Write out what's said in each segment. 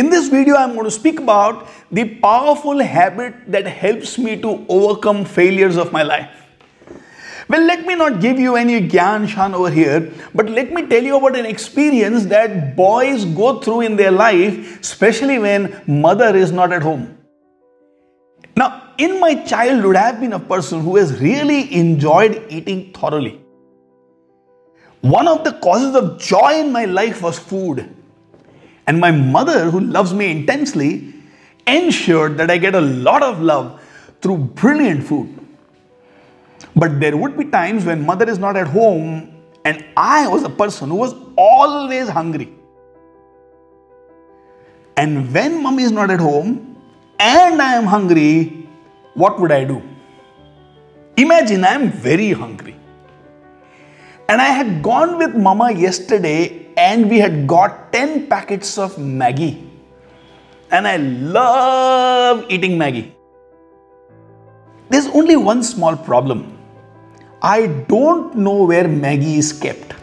In this video, I'm going to speak about the powerful habit that helps me to overcome failures of my life. Well, let me not give you any Gyan Shan over here, but let me tell you about an experience that boys go through in their life, especially when mother is not at home. Now, in my childhood, I have been a person who has really enjoyed eating thoroughly. One of the causes of joy in my life was food. And my mother, who loves me intensely, ensured that I get a lot of love through brilliant food. But there would be times when mother is not at home and I was a person who was always hungry. And when mommy is not at home and I am hungry, what would I do? Imagine I am very hungry. And I had gone with mama yesterday and we had got 10 packets of Maggi. And I love eating Maggi. There's only one small problem. I don't know where Maggi is kept.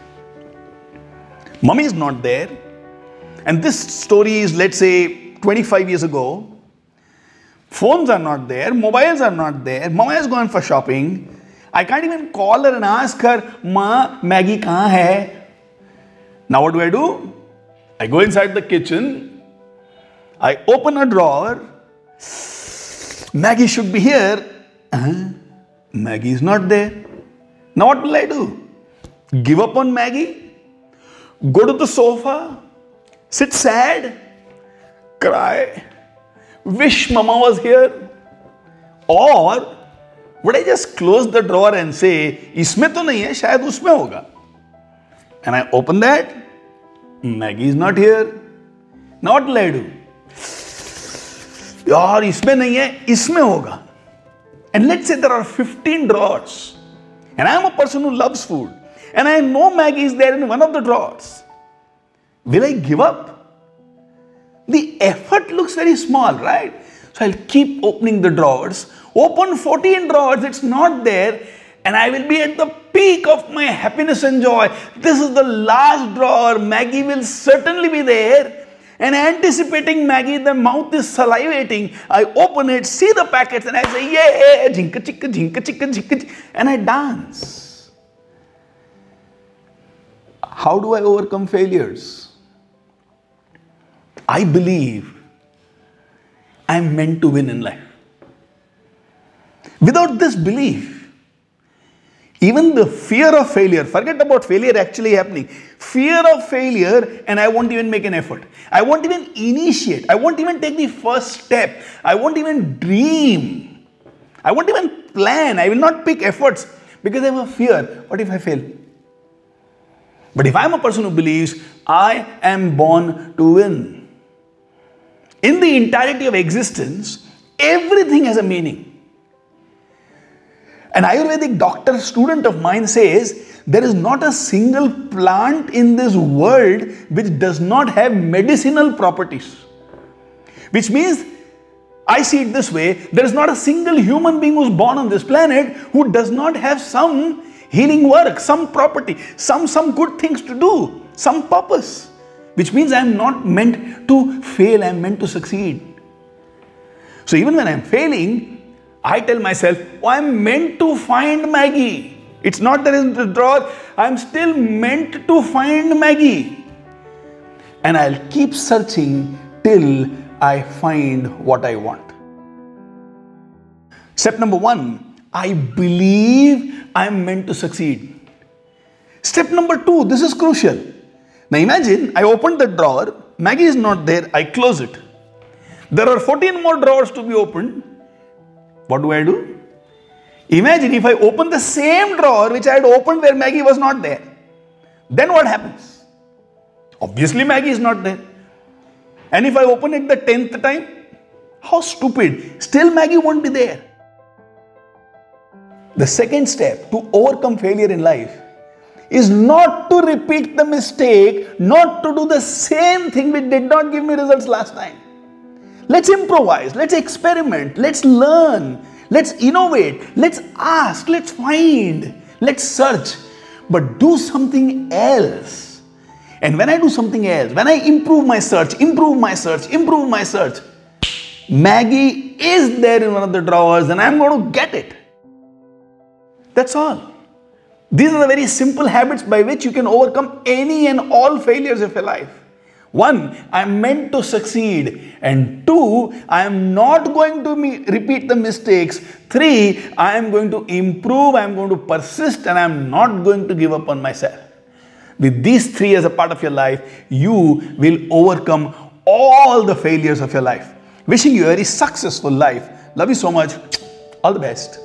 Mummy is not there. And this story is, let's say, 25 years ago. Phones are not there, mobiles are not there, Mama has gone for shopping. I can't even call her and ask her, Ma, Maggi kahan hai? Now what do I do? I go inside the kitchen. I open a drawer. Maggi should be here. Uh -huh. Maggi is not there. Now what will I do? Give up on Maggi? Go to the sofa? Sit sad? Cry? Wish mama was here? Or would I just close the drawer and say, इसमें तो नहीं है शायद उसमें होगा and I open that. Maggi is not here. Not Ladu. Yaar, isme nahi hai, isme hoga. And let's say there are 15 drawers. And I'm a person who loves food. And I know Maggi is there in one of the drawers. Will I give up? The effort looks very small, right? So I'll keep opening the drawers. Open 14 drawers, it's not there. And I will be at the peak of my happiness and joy. This is the last drawer. Maggi will certainly be there. And anticipating Maggi, the mouth is salivating. I open it, see the packets, and I say, yeah, jinka chicka, jinka chicka, jinka and I dance. How do I overcome failures? I believe I'm meant to win in life. Without this belief, even the fear of failure, forget about failure actually happening. Fear of failure, and I won't even make an effort. I won't even initiate. I won't even take the first step. I won't even dream. I won't even plan. I will not pick efforts because I have a fear. What if I fail? But if I'm a person who believes I am born to win, in the entirety of existence, everything has a meaning. An Ayurvedic doctor student of mine says there is not a single plant in this world which does not have medicinal properties. Which means, I see it this way there is not a single human being who's born on this planet who does not have some healing work, some property, some, some good things to do, some purpose. Which means I am not meant to fail, I am meant to succeed. So even when I am failing, I tell myself, oh, I'm meant to find Maggi. It's not that in the drawer, I'm still meant to find Maggi. And I'll keep searching till I find what I want. Step number one, I believe I'm meant to succeed. Step number two, this is crucial. Now imagine I opened the drawer, Maggi is not there, I close it. There are 14 more drawers to be opened. What do I do? Imagine if I open the same drawer which I had opened where Maggi was not there. Then what happens? Obviously, Maggi is not there. And if I open it the 10th time, how stupid. Still, Maggi won't be there. The second step to overcome failure in life is not to repeat the mistake, not to do the same thing which did not give me results last time. Let's improvise, let's experiment, let's learn, let's innovate, let's ask, let's find, let's search, but do something else. And when I do something else, when I improve my search, improve my search, improve my search, Maggi is there in one of the drawers and I'm going to get it. That's all. These are the very simple habits by which you can overcome any and all failures of your life. One, I am meant to succeed. And two, I am not going to repeat the mistakes. Three, I am going to improve, I am going to persist, and I am not going to give up on myself. With these three as a part of your life, you will overcome all the failures of your life. Wishing you a very successful life. Love you so much. All the best.